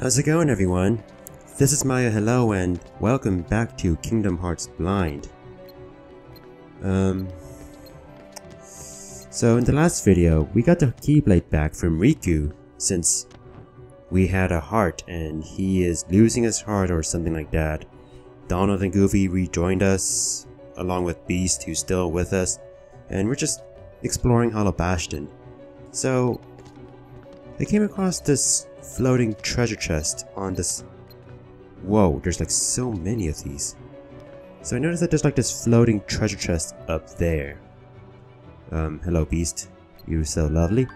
How's it going everyone? This is Maya Hello and welcome back to Kingdom Hearts Blind. Um, so in the last video, we got the Keyblade back from Riku since we had a heart and he is losing his heart or something like that. Donald and Goofy rejoined us along with Beast who's still with us and we're just exploring Hollow Bastion. So I came across this floating treasure chest on this... Whoa, there's like so many of these. So I noticed that there's like this floating treasure chest up there. Um, hello beast. You're so lovely.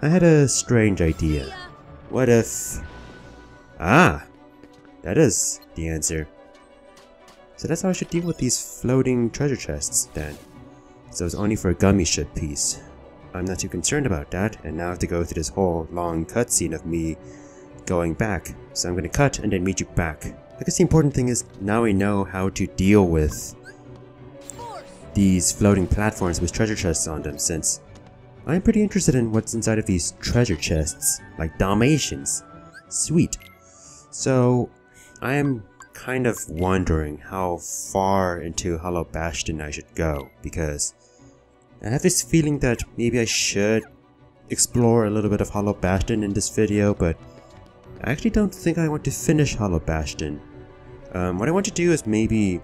I had a strange idea. What if... Ah! That is the answer. So that's how I should deal with these floating treasure chests then. So it's only for a gummy ship piece. I'm not too concerned about that, and now I have to go through this whole long cutscene of me going back. So I'm gonna cut and then meet you back. I guess the important thing is now we know how to deal with these floating platforms with treasure chests on them since I'm pretty interested in what's inside of these treasure chests, like Dalmatians. Sweet. So I am kind of wondering how far into Hollow Bastion I should go because I have this feeling that maybe I should explore a little bit of Hollow Bastion in this video, but I actually don't think I want to finish Hollow Bastion. Um, what I want to do is maybe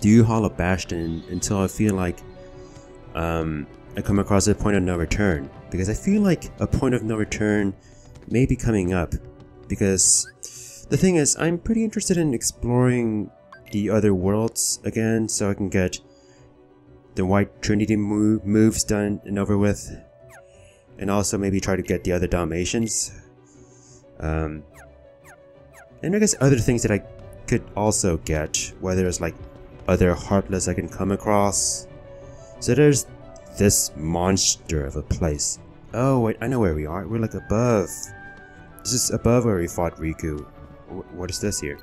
do Hollow Bastion until I feel like um, I come across a point of no return. Because I feel like a point of no return may be coming up. Because the thing is, I'm pretty interested in exploring the other worlds again so I can get the White Trinity move, moves done and over with. And also maybe try to get the other Dalmatians. Um, and I guess other things that I could also get, whether it's like other Heartless I can come across. So there's this monster of a place. Oh wait, I know where we are. We're like above. This is above where we fought Riku. What is this here?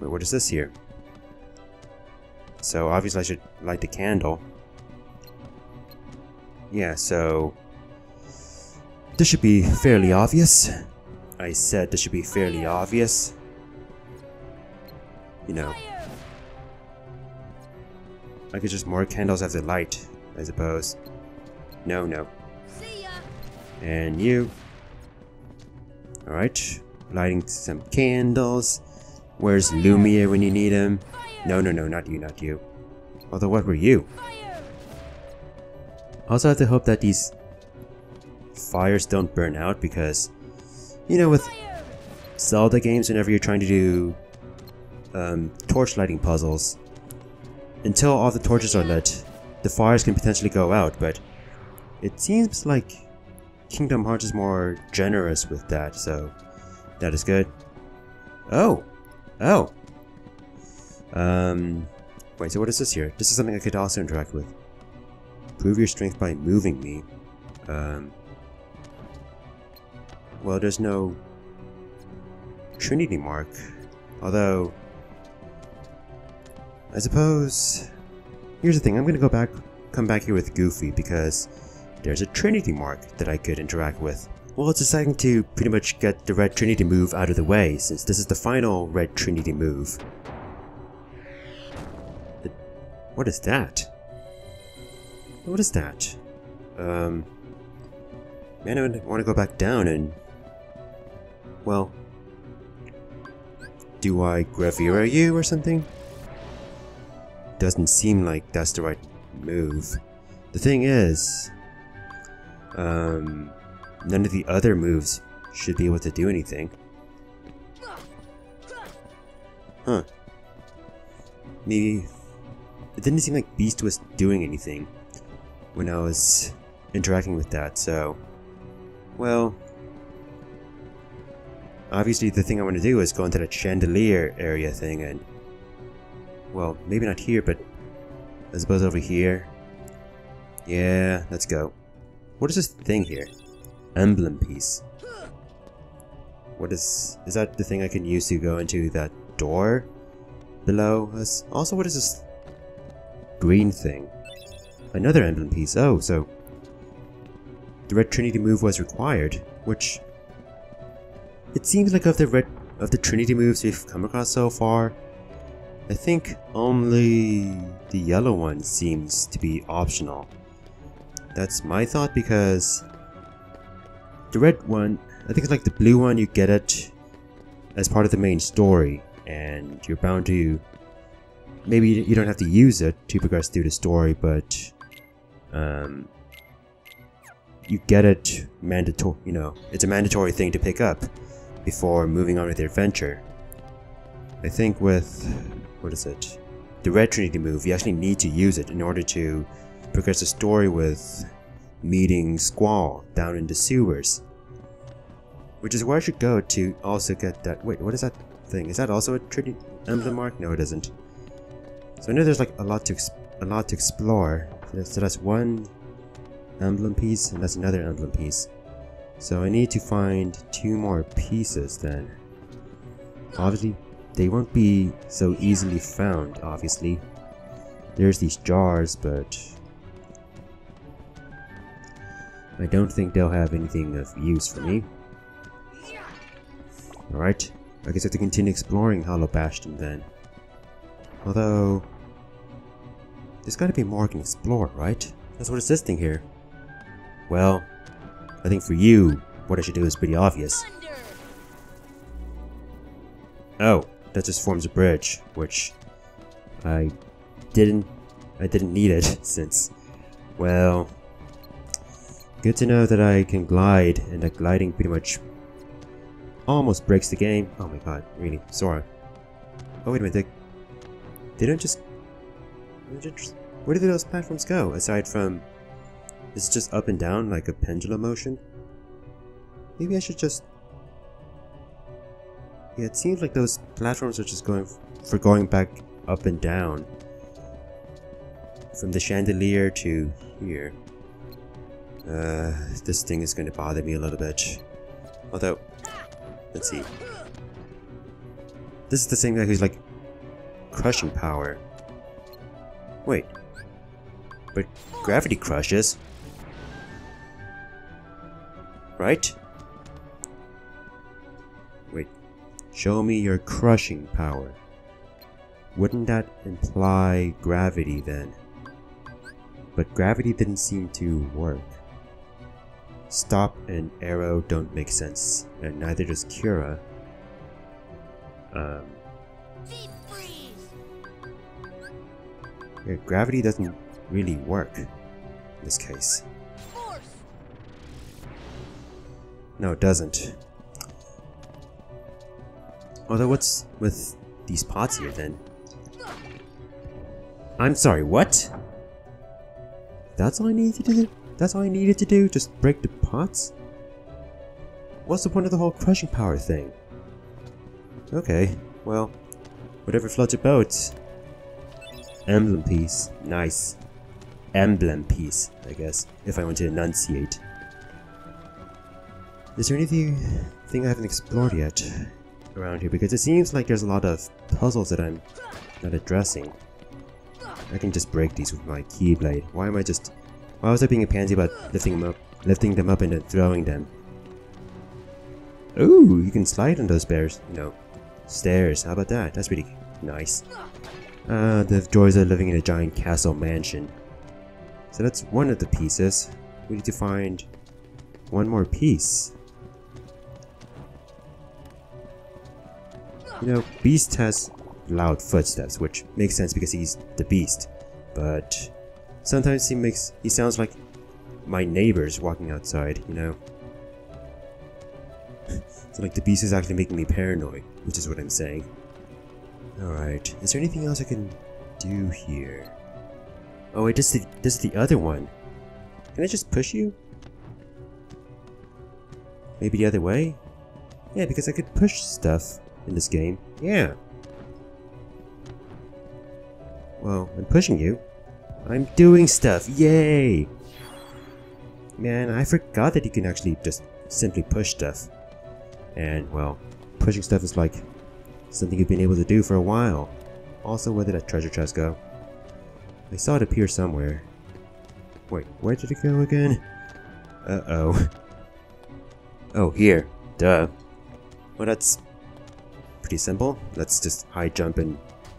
Wait, what is this here? So obviously I should light the candle. Yeah, so... This should be fairly obvious. I said this should be fairly obvious. You know. I could just more candles have a light, I suppose. No, no. And you. Alright. Lighting some candles. Where's Lumiere when you need him? No, no, no, not you, not you. Although, what were you? Also have to hope that these fires don't burn out because, you know, with Zelda games, whenever you're trying to do um, torch lighting puzzles, until all the torches are lit, the fires can potentially go out, but it seems like Kingdom Hearts is more generous with that, so that is good. Oh! Oh! Um, wait, so what is this here? This is something I could also interact with. Prove your strength by moving me. Um, well, there's no Trinity mark. Although, I suppose... Here's the thing, I'm gonna go back, come back here with Goofy because there's a Trinity mark that I could interact with. Well, it's deciding to pretty much get the Red Trinity move out of the way since this is the final Red Trinity move. What is that? What is that? Um... Man, I would want to go back down and... Well... Do I Gravira you or something? Doesn't seem like that's the right move. The thing is... Um... None of the other moves should be able to do anything. Huh. Maybe it didn't seem like Beast was doing anything when I was interacting with that, so... Well... Obviously the thing I want to do is go into that chandelier area thing and... Well, maybe not here, but... I suppose over here. Yeah, let's go. What is this thing here? Emblem piece. What is... Is that the thing I can use to go into that door? Below us? Also, what is this green thing. Another emblem piece. Oh, so the Red Trinity move was required, which it seems like of the red of the Trinity moves we've come across so far, I think only the yellow one seems to be optional. That's my thought because the red one, I think it's like the blue one, you get it as part of the main story, and you're bound to. Maybe you don't have to use it to progress through the story, but um, you get it mandatory. You know, it's a mandatory thing to pick up before moving on with your adventure. I think with what is it? The Red Trinity move, you actually need to use it in order to progress the story with meeting Squall down in the sewers. Which is where I should go to also get that. Wait, what is that thing? Is that also a Trinity emblem mark? No, it isn't. So I know there's like a lot to a lot to explore. So that's one emblem piece, and that's another emblem piece. So I need to find two more pieces then. Obviously, they won't be so easily found, obviously. There's these jars, but... I don't think they'll have anything of use for me. Alright, I guess I have to continue exploring Hollow Bastion then. Although... There's gotta be more I can explore, right? That's what it's listing here. Well, I think for you, what I should do is pretty obvious. Oh, that just forms a bridge, which I didn't I didn't need it since well good to know that I can glide and that gliding pretty much almost breaks the game. Oh my god, really, Sora. Oh wait a minute, they, don't just where did those platforms go aside from is it just up and down like a pendulum motion? Maybe I should just... Yeah, it seems like those platforms are just going for going back up and down. From the chandelier to here. Uh, this thing is going to bother me a little bit. Although, let's see. This is the same guy who's like crushing power. Wait. But gravity crushes right? Wait, show me your crushing power. Wouldn't that imply gravity then? But gravity didn't seem to work. Stop and arrow don't make sense, and neither does Cura. Um, yeah, gravity doesn't really work in this case. No, it doesn't. Although what's with these pots here then? I'm sorry, what? That's all I needed to do? That's all I needed to do? Just break the pots? What's the point of the whole crushing power thing? Okay, well, whatever floats your boat. Emblem piece. Nice. Emblem piece, I guess, if I want to enunciate. Is there anything thing I haven't explored yet around here? Because it seems like there's a lot of puzzles that I'm not addressing. I can just break these with my keyblade. Why am I just... Why was I being a pansy about lifting them up, lifting them up and then throwing them? Ooh, you can slide on those bears, you know, stairs. How about that? That's pretty nice. Uh, the joys of living in a giant castle mansion. So that's one of the pieces. We need to find one more piece. You know, Beast has loud footsteps, which makes sense because he's the Beast. But sometimes he makes he sounds like my neighbors walking outside, you know. so like the Beast is actually making me paranoid, which is what I'm saying. Alright, is there anything else I can do here? Oh wait, this is, the, this is the other one. Can I just push you? Maybe the other way? Yeah, because I could push stuff in this game. Yeah. Well, I'm pushing you. I'm doing stuff. Yay! Man, I forgot that you can actually just simply push stuff. And, well, pushing stuff is like something you've been able to do for a while. Also, where did that treasure chest go? I saw it appear somewhere. Wait, where did it go again? Uh-oh. Oh, here. Duh. Well, that's pretty simple. Let's just high jump and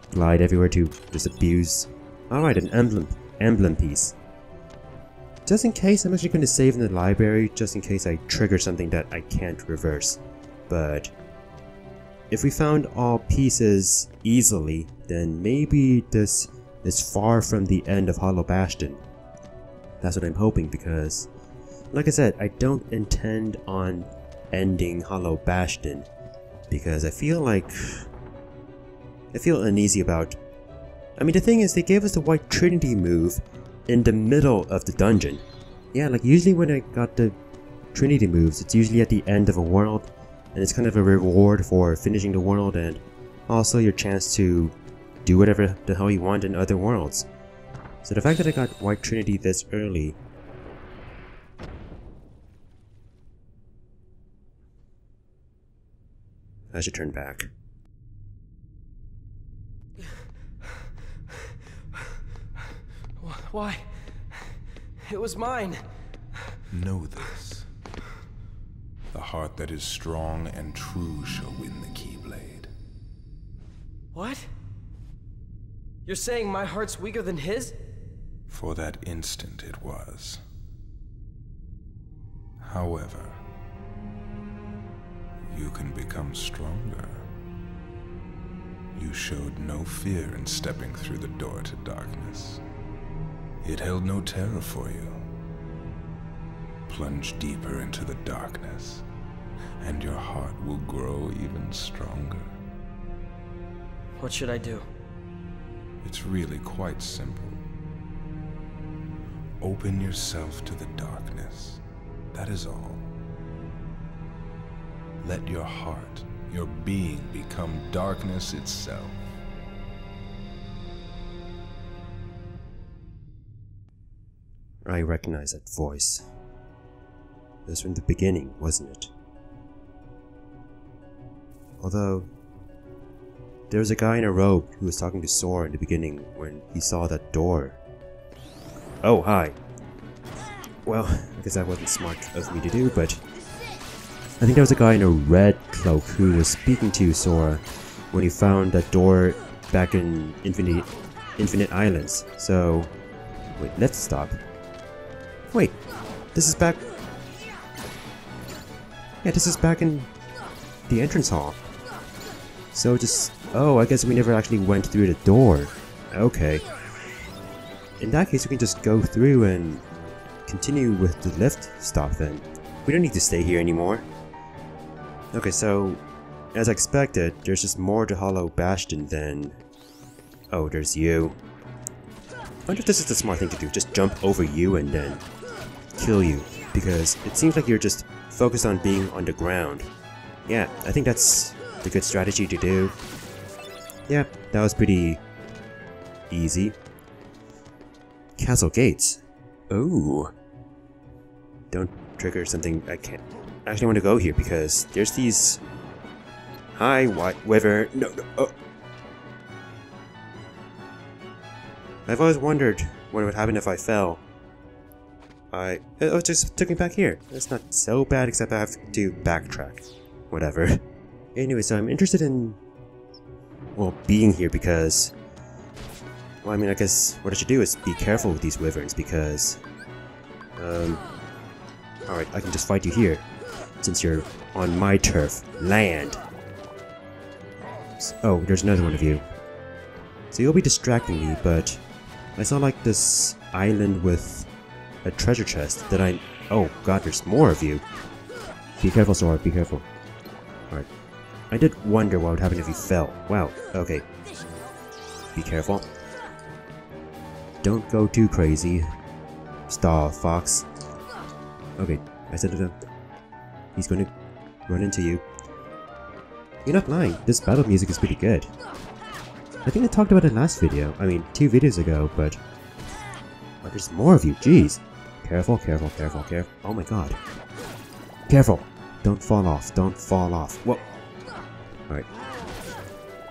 glide everywhere to just abuse. Alright, an emblem, emblem piece. Just in case, I'm actually going to save in the library, just in case I trigger something that I can't reverse. But if we found all pieces easily, then maybe this is far from the end of Hollow Bastion. That's what I'm hoping because, like I said, I don't intend on ending Hollow Bastion because I feel like I feel uneasy about I mean the thing is they gave us the White Trinity move in the middle of the dungeon. Yeah, like usually when I got the Trinity moves, it's usually at the end of a world, and it's kind of a reward for finishing the world and also your chance to do whatever the hell you want in other worlds. So the fact that I got White Trinity this early I should turn back. Why? It was mine. Know this. The heart that is strong and true shall win the Keyblade. What? You're saying my heart's weaker than his? For that instant it was. However, you can become stronger. You showed no fear in stepping through the door to darkness. It held no terror for you. Plunge deeper into the darkness, and your heart will grow even stronger. What should I do? It's really quite simple. Open yourself to the darkness. That is all. Let your heart, your being, become darkness itself. I recognize that voice. Was from the beginning, wasn't it? Although, there was a guy in a robe who was talking to Sora in the beginning when he saw that door. Oh, hi. Well, I guess that wasn't smart of me to do, but I think there was a guy in a red cloak who was speaking to Sora when he found that door back in Infinite, Infinite Islands. So, wait, let's stop. Wait, this is back... Yeah, this is back in the entrance hall. So just... Oh, I guess we never actually went through the door. Okay. In that case, we can just go through and continue with the lift stop then. We don't need to stay here anymore. Okay, so as I expected, there's just more to Hollow Bastion than... Oh, there's you. I wonder if this is the smart thing to do, just jump over you and then kill you, because it seems like you're just focused on being on the ground. Yeah, I think that's the good strategy to do. Yeah, that was pretty easy. Castle Gates. Oh. Don't trigger something I can't I actually want to go here because there's these. Hi, what? Weather. No, no. Oh. I've always wondered what would happen if I fell. I. Oh, it just took me back here. It's not so bad, except I have to backtrack. Whatever. Anyway, so I'm interested in. Well, being here because. Well, I mean, I guess what I should do is be careful with these wyverns because. Um. Alright, I can just fight you here since you're on my turf. Land! Oh, there's another one of you. So you'll be distracting me, but I saw like this island with a treasure chest that I... Oh god, there's more of you. Be careful, Sora, be careful. Alright. I did wonder what would happen if you fell. Wow, okay. Be careful. Don't go too crazy. Star Fox. Okay, I said it he's going to run into you. You're not lying, this battle music is pretty good. I think I talked about it last video, I mean, two videos ago, but... There's more of you, jeez! Careful, careful, careful, careful. Oh my god. Careful! Don't fall off, don't fall off. Whoa! Alright.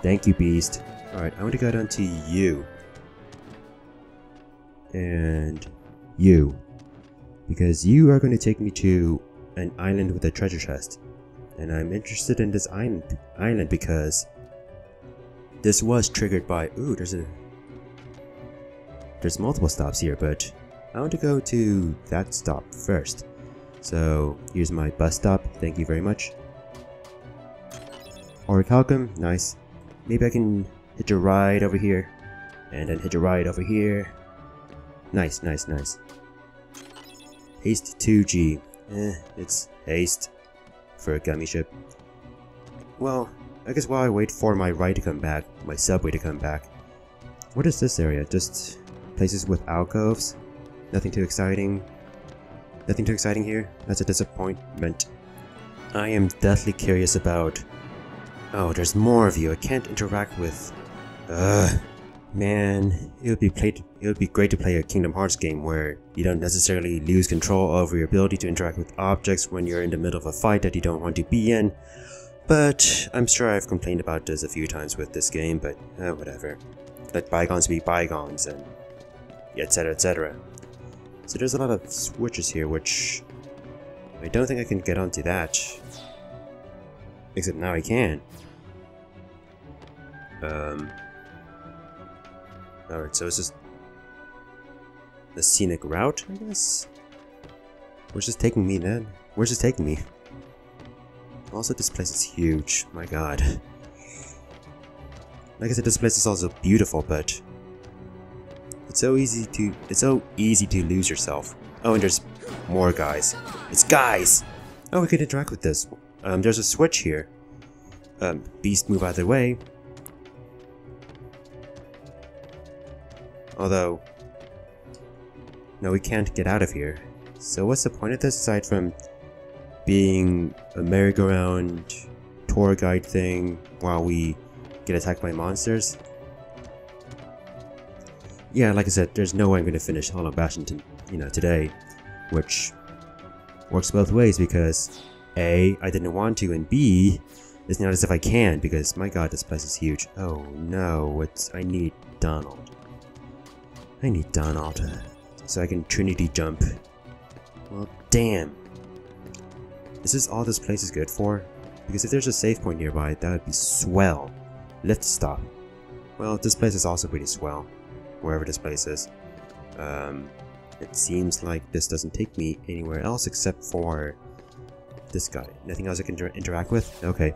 Thank you, Beast. Alright, I want to go down to you. And... You. Because you are going to take me to an island with a treasure chest. and I'm interested in this island, island because this was triggered by. Ooh, there's a. There's multiple stops here, but I want to go to that stop first. So here's my bus stop. Thank you very much. Orichalcum, nice. Maybe I can hitch a ride over here, and then hitch a ride over here. Nice, nice, nice. Haste 2G. Eh, it's haste for a gummy ship. Well, I guess while I wait for my ride to come back, my subway to come back. What is this area? Just places with alcoves? Nothing too exciting? Nothing too exciting here? That's a disappointment. I am deathly curious about... Oh, there's more of you. I can't interact with... Ugh. Man, it would be played. It would be great to play a Kingdom Hearts game where you don't necessarily lose control over your ability to interact with objects when you're in the middle of a fight that you don't want to be in. But I'm sure I've complained about this a few times with this game, but uh, whatever. Let bygones be bygones, and etc. etc. So there's a lot of switches here, which I don't think I can get onto that. Except now I can. Um. Alright, so it's just the scenic route, I guess? Where's this taking me then? Where's this taking me? Also, this place is huge. My god. Like I said, this place is also beautiful, but it's so easy to it's so easy to lose yourself. Oh, and there's more guys. It's guys. Oh, we can interact with this. Um, there's a switch here. Um, beast move either way. Although, no, we can't get out of here. So what's the point of this aside from being a merry-go-round tour guide thing while we get attacked by monsters? Yeah, like I said, there's no way I'm going to finish Hollow Bastion, you know, today, which works both ways because A, I didn't want to, and B, it's not as if I can because my god, this place is huge. Oh no, it's I need Donald. I need Donald so I can Trinity jump. Well, damn. Is this all this place is good for? Because if there's a save point nearby, that would be swell. Lift stop. Well, this place is also pretty swell. Wherever this place is. Um, it seems like this doesn't take me anywhere else except for this guy. Nothing else I can inter interact with? Okay.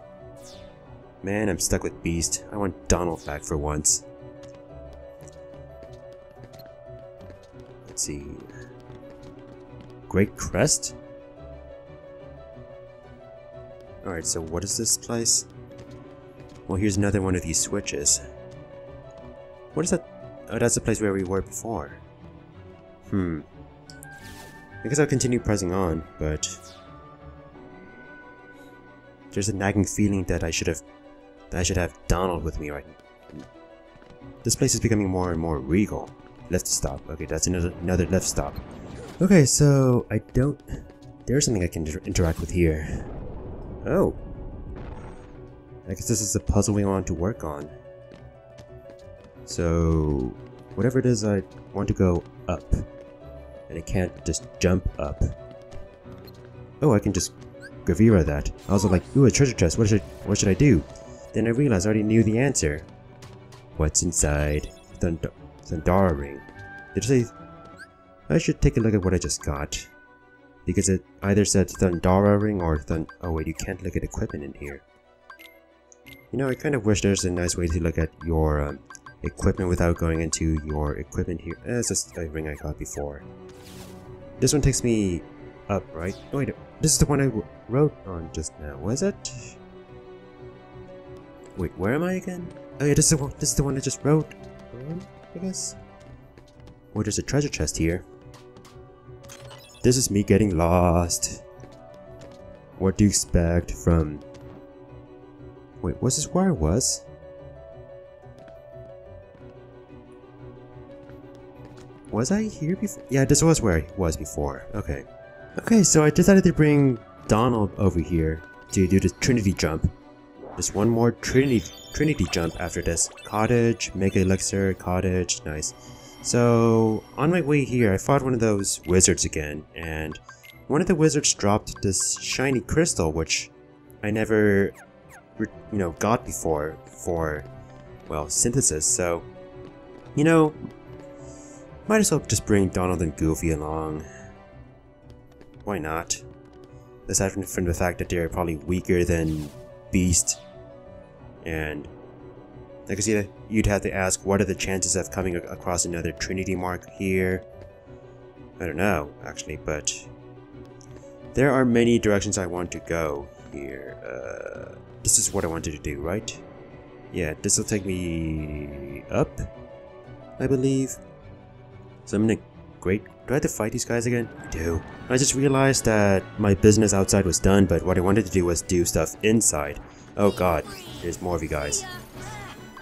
Man, I'm stuck with Beast. I want Donald back for once. Let's see. Great Crest? Alright, so what is this place? Well, here's another one of these switches. What is that? Oh, that's the place where we were before. Hmm. I guess I'll continue pressing on, but... There's a nagging feeling that I should have... That I should have Donald with me right now. This place is becoming more and more regal. Lift stop. Okay, that's another another lift stop. Okay, so I don't... There's something I can inter interact with here. Oh. I guess this is a puzzle we want to work on. So, whatever it is, I want to go up. And I can't just jump up. Oh, I can just Gravira that. I was like, ooh, a treasure chest, what should, what should I do? Then I realized I already knew the answer. What's inside? Thund Thundara ring. Did you say... I should take a look at what I just got. Because it either said Thundara ring or Thund... Oh wait, you can't look at equipment in here. You know, I kind of wish there's a nice way to look at your um, equipment without going into your equipment here. Eh, it's a ring I got before. This one takes me up, right? Oh wait, this is the one I wrote on just now, was it? Wait, where am I again? Oh yeah, this is the one, this is the one I just wrote I guess? Oh, there's a treasure chest here. This is me getting lost. What do you expect from... Wait, was this where I was? Was I here before? Yeah, this was where I was before. Okay. Okay, so I decided to bring Donald over here to do the Trinity jump. Just one more Trinity Trinity jump after this. Cottage, Mega Elixir, Cottage, nice. So, on my way here, I fought one of those wizards again, and one of the wizards dropped this shiny crystal, which I never, you know, got before for, well, synthesis. So, you know, might as well just bring Donald and Goofy along. Why not? Aside from, the fact that they're probably weaker than Beast, and I guess you'd, you'd have to ask, what are the chances of coming across another Trinity Mark here? I don't know, actually, but there are many directions I want to go here. Uh, this is what I wanted to do, right? Yeah, this will take me up, I believe. So I'm gonna great. Do I have to fight these guys again? I do. I just realized that my business outside was done, but what I wanted to do was do stuff inside. Oh god, there's more of you guys.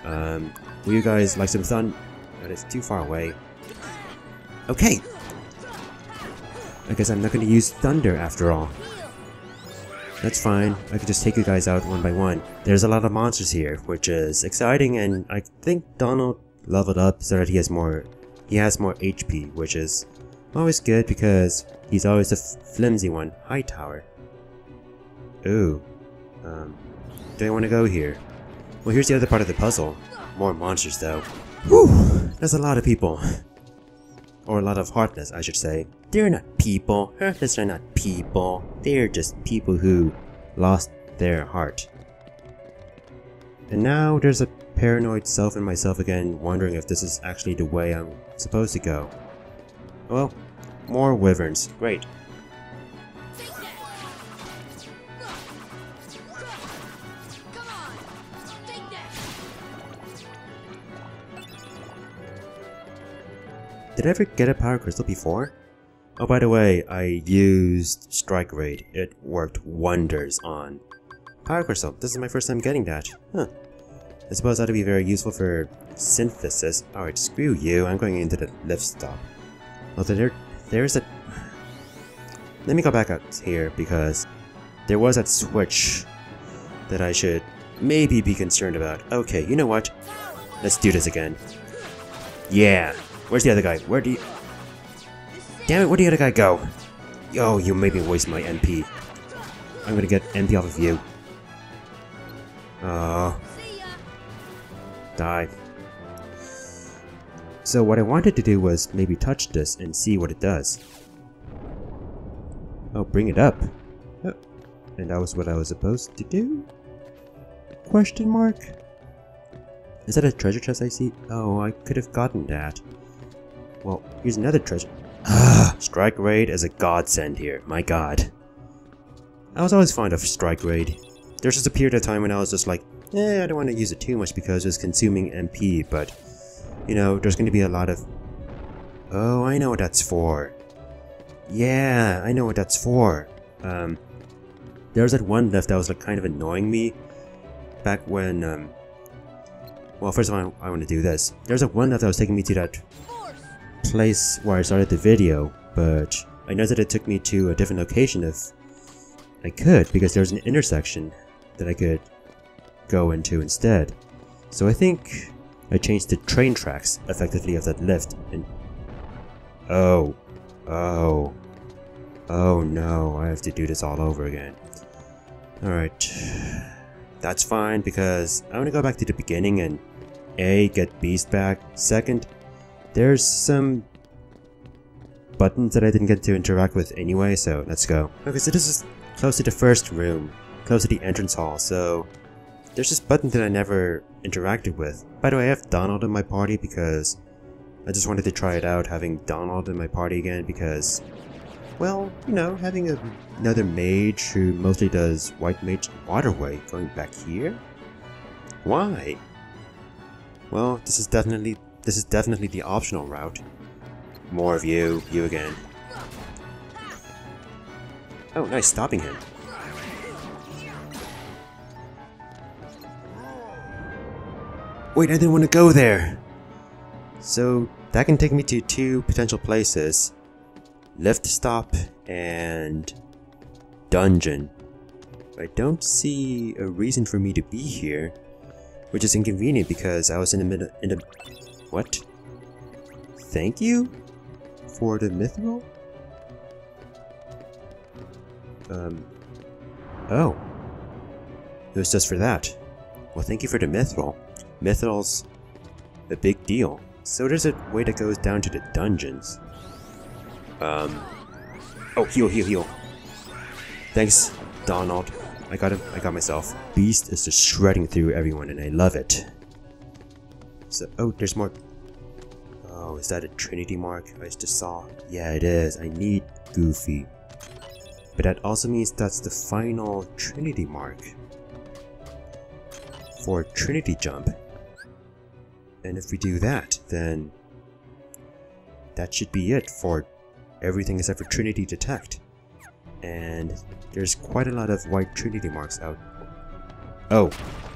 Um, will you guys like some fun? That is too far away. Okay, I guess I'm not to use Thunder after all. That's fine, I can just take you guys out one by one. There's a lot of monsters here, which is exciting and I think Donald leveled up so that he has more he has more HP, which is always good because he's always the flimsy one. Hightower. Ooh. Um, do I want to go here? Well, here's the other part of the puzzle. More monsters though. Whew! That's a lot of people. Or a lot of Heartless, I should say. They're not people. Heartless are not people. They're just people who lost their heart. And now there's a paranoid self in myself again, wondering if this is actually the way I'm supposed to go. Well, more wyverns. Great. Did I ever get a power crystal before? Oh, by the way, I used Strike Raid. It worked wonders on Power Crystal. This is my first time getting that. Huh. I suppose that'd be very useful for synthesis. Alright, screw you. I'm going into the lift stop. Although there, there's a... Let me go back out here because there was that switch that I should maybe be concerned about. Okay, you know what? Let's do this again. Yeah, Where's the other guy? Where do you... Damn it, where'd the other guy go? Yo, you made me waste my MP. I'm gonna get MP off of you. Oh. Die. So what I wanted to do was maybe touch this and see what it does. Oh, bring it up. Oh. And that was what I was supposed to do? Question mark? Is that a treasure chest I see? Oh, I could have gotten that. Well, here's another treasure. Ah, Strike Raid is a godsend here, my god. I was always fond of Strike Raid. There's just a period of time when I was just like, eh, I don't want to use it too much because it's consuming MP, but, you know, there's going to be a lot of... Oh, I know what that's for. Yeah, I know what that's for. Um, there was that one left that was like kind of annoying me back when, um, well, first of all, I, I want to do this. There's a one left that was taking me to that place where I started the video, but I know that it took me to a different location if I could, because there's an intersection that I could go into instead. So I think I changed the train tracks effectively of that lift and... Oh. Oh. Oh no, I have to do this all over again. Alright. That's fine because I want to go back to the beginning and A, get Beast back. Second, there's some buttons that I didn't get to interact with anyway, so let's go. Okay, so this is close to the first room, close to the entrance hall, so there's this button that I never interacted with. By the way, I have Donald in my party because I just wanted to try it out, having Donald in my party again because, well, you know, having a, another mage who mostly does White Mage Waterway going back here? Why? Well, this is definitely this is definitely the optional route. More of you, you again. Oh, nice, stopping him. Wait, I didn't want to go there! So, that can take me to two potential places. Lift stop and dungeon. I don't see a reason for me to be here, which is inconvenient because I was in the middle in the what? Thank you? For the mithril? Um. Oh. It was just for that. Well, thank you for the mithril. Mithril's a big deal. So there's a way that goes down to the dungeons. Um. Oh, heal, heal, heal. Thanks, Donald. I got him. I got myself. Beast is just shredding through everyone, and I love it. So, oh, there's more. Oh, is that a Trinity mark I just saw? Yeah, it is. I need Goofy. But that also means that's the final Trinity mark for Trinity Jump. And if we do that, then that should be it for everything except for Trinity Detect. And there's quite a lot of white Trinity marks out. Oh,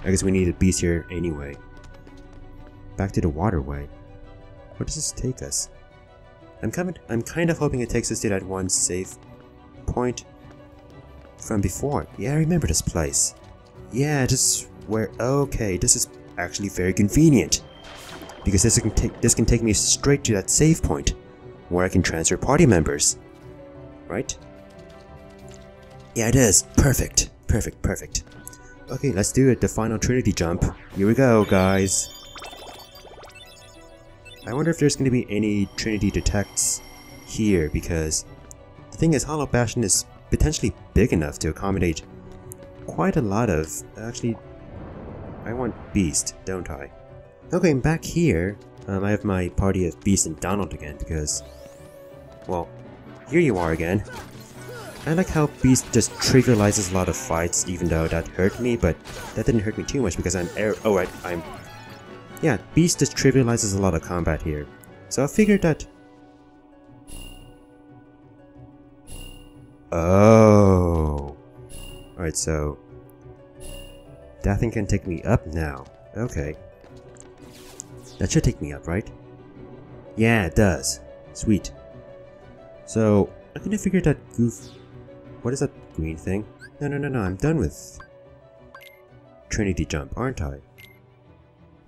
I guess we need a beast here anyway. Back to the waterway. Where does this take us? I'm kind of, I'm kind of hoping it takes us to that one safe point from before. Yeah, I remember this place. Yeah, this where okay, this is actually very convenient. Because this can take this can take me straight to that save point where I can transfer party members. Right? Yeah, it is. Perfect. Perfect, perfect. Okay, let's do it. The final Trinity jump. Here we go, guys. I wonder if there's going to be any Trinity detects here, because the thing is, Hollow Bastion is potentially big enough to accommodate quite a lot of... Actually, I want Beast, don't I? Okay, I'm back here. Um, I have my party of Beast and Donald again, because... Well, here you are again. I like how Beast just trivializes a lot of fights, even though that hurt me, but that didn't hurt me too much because I'm air- oh right, I'm yeah, Beast just trivializes a lot of combat here. So I figured that... Oh. Alright, so... That thing can take me up now. Okay. That should take me up, right? Yeah, it does. Sweet. So, I kind of figure that goof... What is that green thing? No, no, no, no, I'm done with... Trinity Jump, aren't I?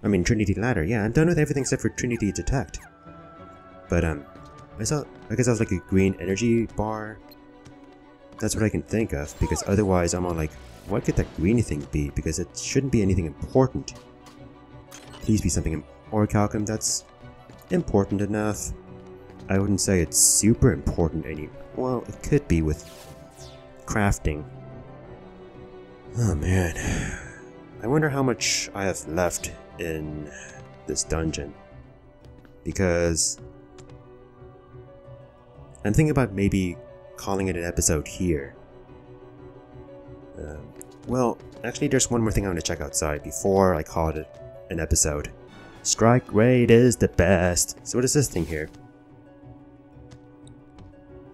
I mean, Trinity Ladder, yeah, I'm done with everything except for Trinity Detect. But, um, I saw, I guess I was like a green energy bar. That's what I can think of, because otherwise I'm all like, what could that green thing be? Because it shouldn't be anything important. Please be something Orichalcum that's important enough. I wouldn't say it's super important any- well, it could be with crafting. Oh man. I wonder how much I have left in this dungeon. Because I'm thinking about maybe calling it an episode here. Um, well, actually, there's one more thing I want to check outside before I call it an episode. Strike Raid is the best. So what is this thing here?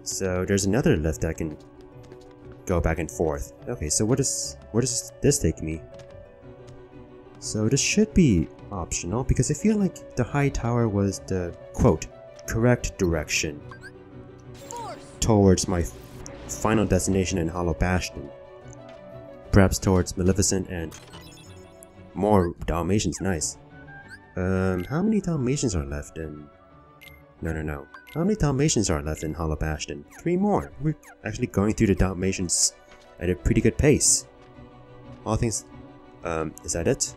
So there's another lift I can go back and forth. Okay, so what is where does this take me? So this should be optional because I feel like the high tower was the, quote, correct direction towards my final destination in Hollow Bastion. Perhaps towards Maleficent and more Dalmatians, nice. Um, how many Dalmatians are left in... No, no, no. How many Dalmatians are left in Hollow Bastion? Three more. We're actually going through the Dalmatians at a pretty good pace. All things... Um, is that it?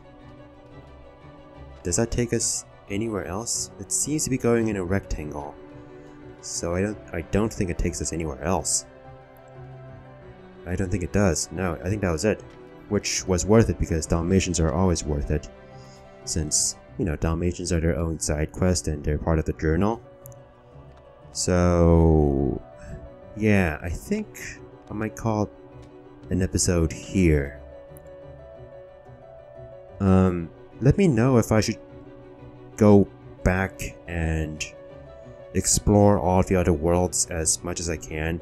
Does that take us anywhere else? It seems to be going in a rectangle. So I don't I don't think it takes us anywhere else. I don't think it does. No, I think that was it. Which was worth it because Dalmatians are always worth it. Since, you know, Dalmatians are their own side quest and they're part of the journal. So yeah, I think I might call an episode here. Um let me know if I should go back and explore all the other worlds as much as I can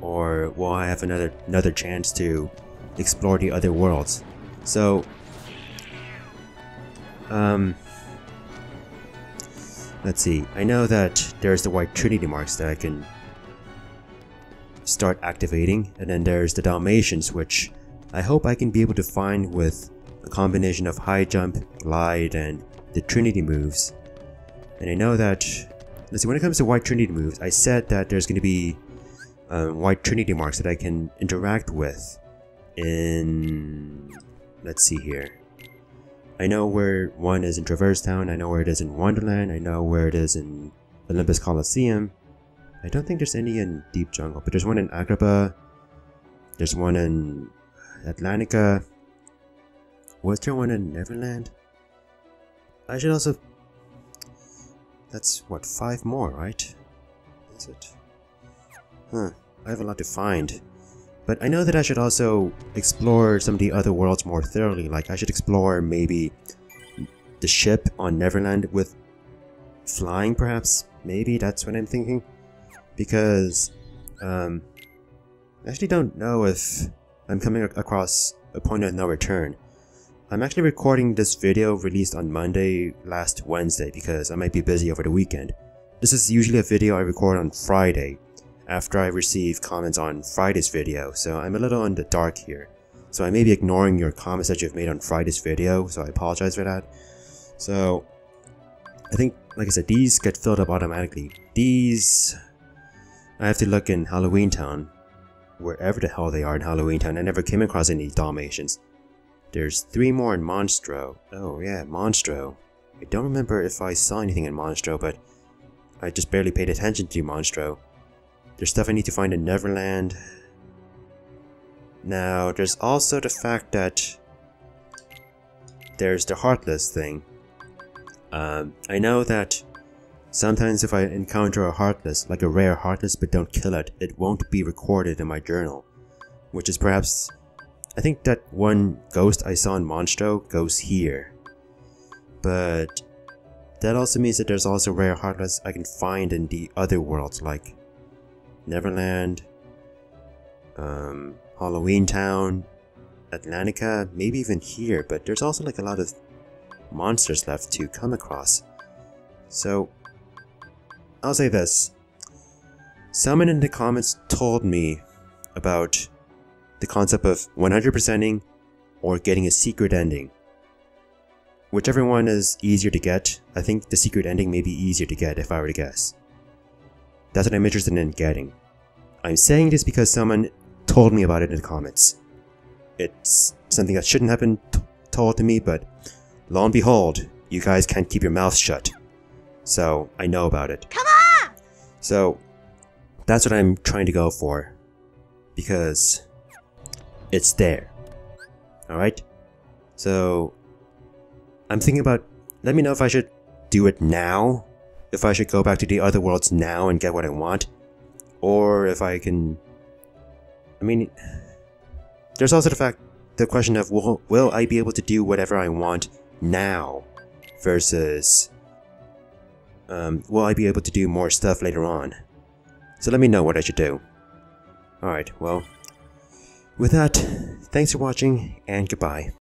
or will I have another another chance to explore the other worlds so um let's see I know that there's the white trinity marks that I can start activating and then there's the Dalmatians which I hope I can be able to find with a combination of high jump, glide, and the Trinity moves. And I know that, let's see, when it comes to white Trinity moves, I said that there's going to be um, white Trinity marks that I can interact with in... Let's see here. I know where one is in Traverse Town, I know where it is in Wonderland, I know where it is in Olympus Coliseum. I don't think there's any in Deep Jungle, but there's one in Agrabah. There's one in Atlantica. Was there one in Neverland? I should also... That's, what, five more, right? Is it? Huh, I have a lot to find. But I know that I should also explore some of the other worlds more thoroughly, like I should explore maybe the ship on Neverland with flying perhaps? Maybe that's what I'm thinking? Because, um, I actually don't know if I'm coming across a point of no return. I'm actually recording this video released on Monday last Wednesday because I might be busy over the weekend. This is usually a video I record on Friday, after I receive comments on Friday's video, so I'm a little in the dark here. So I may be ignoring your comments that you've made on Friday's video, so I apologize for that. So, I think, like I said, these get filled up automatically. These, I have to look in Halloween Town, wherever the hell they are in Halloween Town. I never came across any Dalmatians. There's three more in Monstro. Oh yeah, Monstro. I don't remember if I saw anything in Monstro, but I just barely paid attention to Monstro. There's stuff I need to find in Neverland. Now, there's also the fact that there's the Heartless thing. Um, I know that sometimes if I encounter a Heartless, like a rare Heartless but don't kill it, it won't be recorded in my journal. Which is perhaps... I think that one ghost I saw in Monstro goes here. But that also means that there's also rare Heartless I can find in the other worlds like Neverland, um, Halloween Town, Atlantica, maybe even here, but there's also like a lot of monsters left to come across. So, I'll say this. Someone in the comments told me about the concept of 100%ing or getting a secret ending. Whichever one is easier to get, I think the secret ending may be easier to get if I were to guess. That's what I'm interested in getting. I'm saying this because someone told me about it in the comments. It's something that shouldn't have been told to me, but lo and behold, you guys can't keep your mouths shut. So, I know about it. Come on! So, that's what I'm trying to go for. Because it's there. Alright? So, I'm thinking about, let me know if I should do it now if I should go back to the other worlds now and get what I want, or if I can. I mean, there's also the fact, the question of will, will I be able to do whatever I want now, versus um, will I be able to do more stuff later on? So let me know what I should do. Alright, well, with that, thanks for watching, and goodbye.